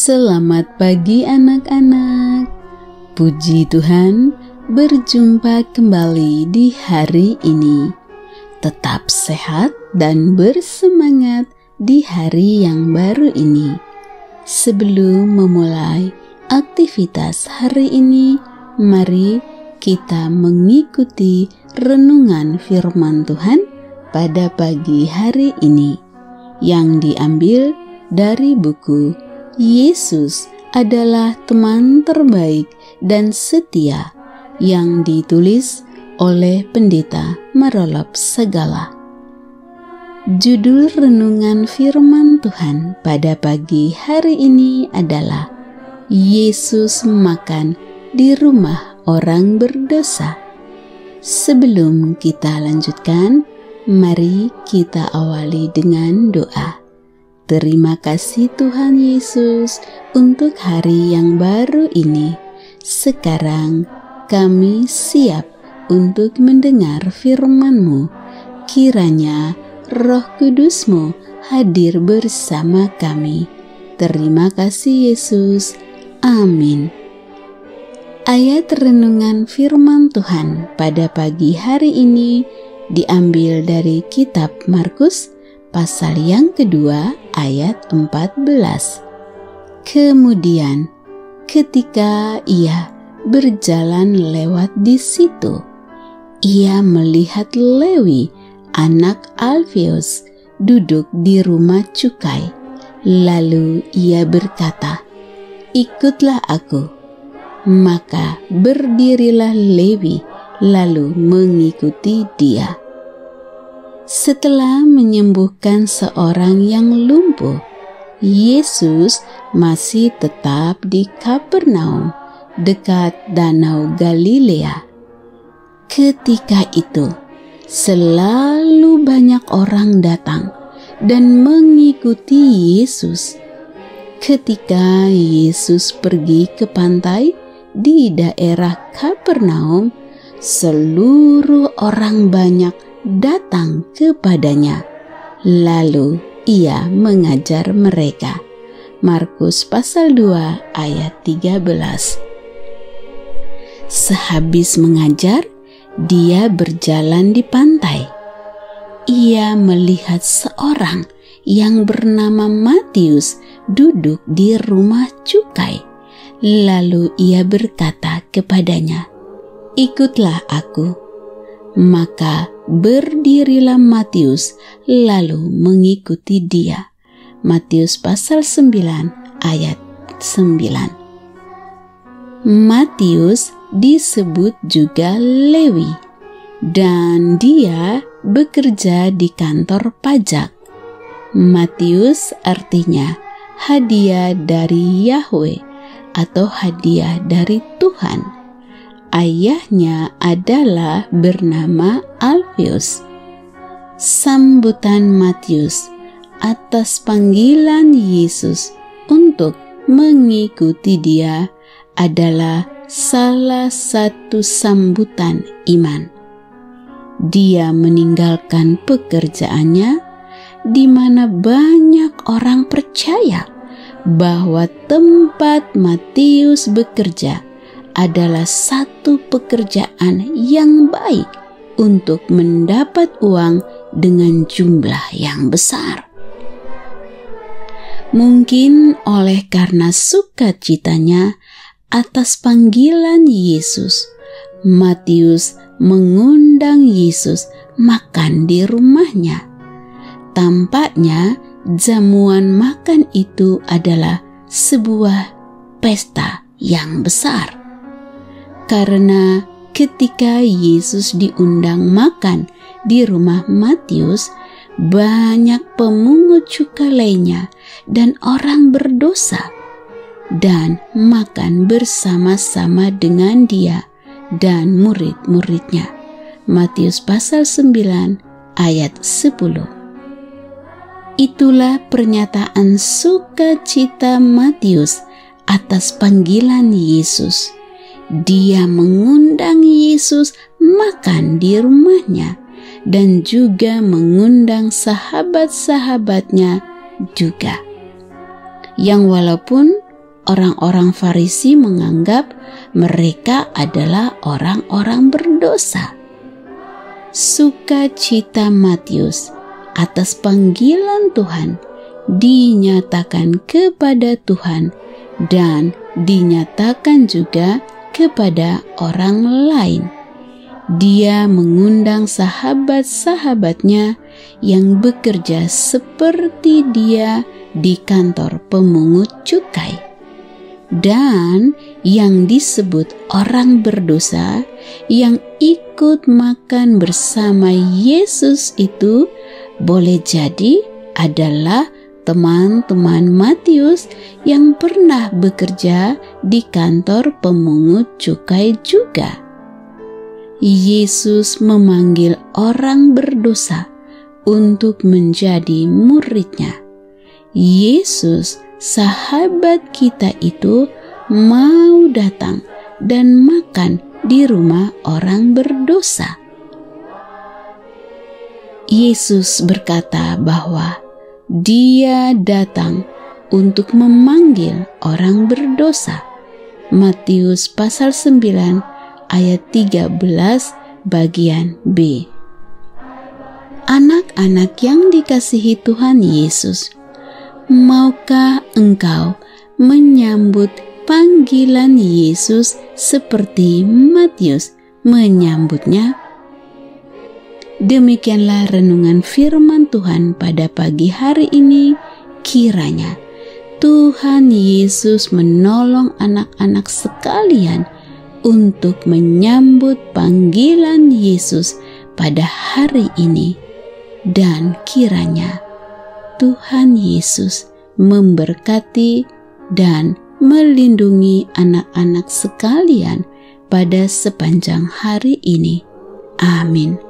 Selamat pagi anak-anak. Puji Tuhan, berjumpa kembali di hari ini. Tetap sehat dan bersemangat di hari yang baru ini. Sebelum memulai aktivitas hari ini, mari kita mengikuti renungan firman Tuhan pada pagi hari ini yang diambil dari buku Yesus adalah teman terbaik dan setia yang ditulis oleh pendeta Marolop Segala. Judul renungan firman Tuhan pada pagi hari ini adalah Yesus makan di rumah orang berdosa. Sebelum kita lanjutkan, mari kita awali dengan doa. Terima kasih Tuhan Yesus untuk hari yang baru ini. Sekarang kami siap untuk mendengar firman-Mu. Kiranya roh kudus-Mu hadir bersama kami. Terima kasih Yesus. Amin. Ayat renungan firman Tuhan pada pagi hari ini diambil dari kitab Markus pasal yang kedua ayat 14. Kemudian ketika ia berjalan lewat di situ, ia melihat Lewi, anak Alfeus, duduk di rumah cukai. Lalu ia berkata, "Ikutlah aku." Maka berdirilah Lewi, lalu mengikuti dia. Setelah menyembuhkan seorang yang lumpuh, Yesus masih tetap di Kapernaum, dekat Danau Galilea. Ketika itu, selalu banyak orang datang dan mengikuti Yesus. Ketika Yesus pergi ke pantai di daerah Kapernaum, seluruh orang banyak datang kepadanya. Lalu ia mengajar mereka. Markus pasal 2 ayat 13. Sehabis mengajar, dia berjalan di pantai. Ia melihat seorang yang bernama Matius duduk di rumah cukai. Lalu ia berkata kepadanya, "Ikutlah aku." Maka berdirilah Matius lalu mengikuti dia. Matius pasal 9 ayat 9. Matius disebut juga Lewi dan dia bekerja di kantor pajak. Matius artinya hadiah dari Yahweh atau hadiah dari Tuhan. Ayahnya adalah bernama Alpheus. Sambutan Matius atas panggilan Yesus untuk mengikuti dia adalah salah satu sambutan iman. Dia meninggalkan pekerjaannya di mana banyak orang percaya bahwa tempat Matius bekerja adalah satu pekerjaan yang baik untuk mendapat uang dengan jumlah yang besar. Mungkin oleh karena sukacitanya atas panggilan Yesus, Matius mengundang Yesus makan di rumahnya. Tampaknya jamuan makan itu adalah sebuah pesta yang besar. Karena ketika Yesus diundang makan di rumah Matius, banyak pemungut cukai lainnya dan orang berdosa dan makan bersama-sama dengan dia dan murid-muridnya. Matius pasal 9 ayat 10 Itulah pernyataan sukacita Matius atas panggilan Yesus. Dia mengundang Yesus makan di rumahnya dan juga mengundang sahabat-sahabatnya juga. Yang walaupun orang-orang Farisi menganggap mereka adalah orang-orang berdosa. Sukacita Matius atas panggilan Tuhan dinyatakan kepada Tuhan dan dinyatakan juga kepada orang lain. Dia mengundang sahabat-sahabatnya yang bekerja seperti dia di kantor pemungut cukai dan yang disebut orang berdosa yang ikut makan bersama Yesus itu boleh jadi adalah teman-teman Matius yang pernah bekerja di kantor pemungut cukai juga. Yesus memanggil orang berdosa untuk menjadi muridnya. Yesus sahabat kita itu mau datang dan makan di rumah orang berdosa. Yesus berkata bahwa Dia datang untuk memanggil orang berdosa. Matius pasal 9 ayat 13 bagian B. Anak-anak yang dikasihi Tuhan Yesus, maukah engkau menyambut panggilan Yesus seperti Matius menyambutnya? Demikianlah renungan firman Tuhan pada pagi hari ini. Kiranya Tuhan Yesus menolong anak-anak sekalian untuk menyambut panggilan Yesus pada hari ini, dan kiranya Tuhan Yesus memberkati dan melindungi anak-anak sekalian pada sepanjang hari ini. Amin.